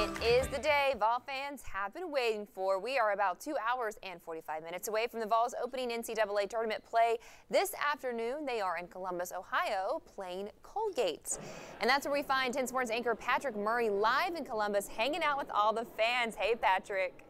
It is the day Vol fans have been waiting for. We are about two hours and 45 minutes away from the Vols opening NCAA tournament play this afternoon. They are in Columbus, Ohio, playing Colgate. And that's where we find 10 Sports anchor Patrick Murray live in Columbus, hanging out with all the fans. Hey, Patrick.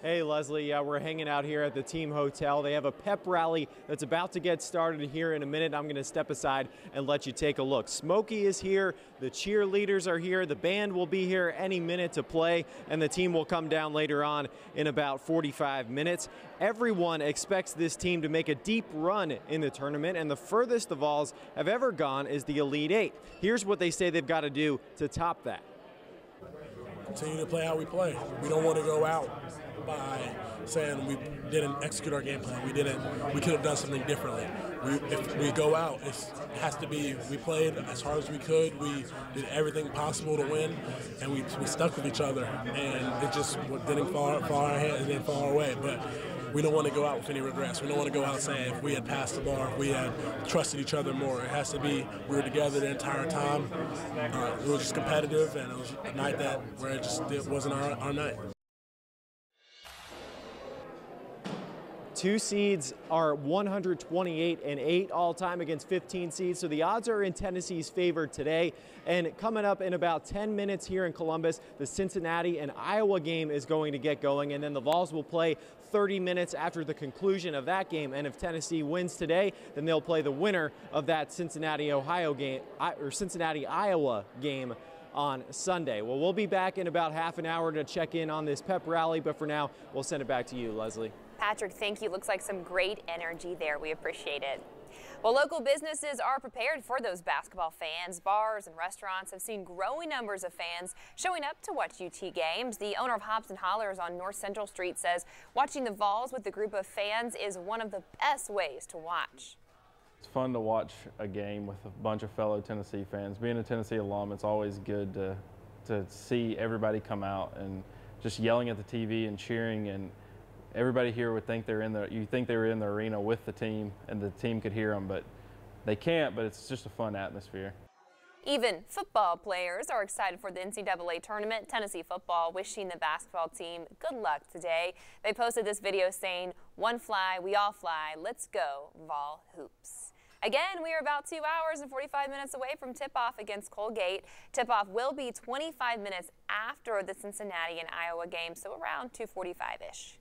Hey Leslie, yeah, we're hanging out here at the team hotel. They have a pep rally that's about to get started here in a minute. I'm going to step aside and let you take a look. Smokey is here, the cheerleaders are here, the band will be here any minute to play, and the team will come down later on in about 45 minutes. Everyone expects this team to make a deep run in the tournament, and the furthest the Vols have ever gone is the Elite Eight. Here's what they say they've got to do to top that. Continue to play how we play. We don't want to go out by saying we didn't execute our game plan. We didn't. We could have done something differently. We, if we go out, it has to be. We played as hard as we could. We did everything possible to win, and we, we stuck with each other. And it just didn't fall, our hand. It didn't fall. But we don't want to go out with any regrets. We don't want to go out saying if we had passed the bar, if we had trusted each other more. It has to be we were together the entire time. Uh, it was just competitive, and it was a night that where it just it wasn't our, our night. Two seeds are 128 and 8 all time against 15 seeds, so the odds are in Tennessee's favor today. And coming up in about 10 minutes here in Columbus, the Cincinnati and Iowa game is going to get going, and then the Vols will play 30 minutes after the conclusion of that game. And if Tennessee wins today, then they'll play the winner of that Cincinnati Ohio game or Cincinnati Iowa game on Sunday. Well, we'll be back in about half an hour to check in on this pep rally, but for now, we'll send it back to you, Leslie. Patrick, thank you. Looks like some great energy there. We appreciate it. Well, local businesses are prepared for those basketball fans. Bars and restaurants have seen growing numbers of fans showing up to watch UT games. The owner of Hops and Hollers on North Central Street says watching the Vols with a group of fans is one of the best ways to watch. It's fun to watch a game with a bunch of fellow Tennessee fans. Being a Tennessee alum, it's always good to, to see everybody come out and just yelling at the TV and cheering and everybody here would think they're in the you think they were in the arena with the team and the team could hear them but they can't but it's just a fun atmosphere even football players are excited for the NCAA tournament. Tennessee football wishing the basketball team good luck today. They posted this video saying, one fly, we all fly. Let's go, Vol Hoops. Again, we are about two hours and 45 minutes away from tip-off against Colgate. Tip-off will be 25 minutes after the Cincinnati and Iowa game, so around 245-ish.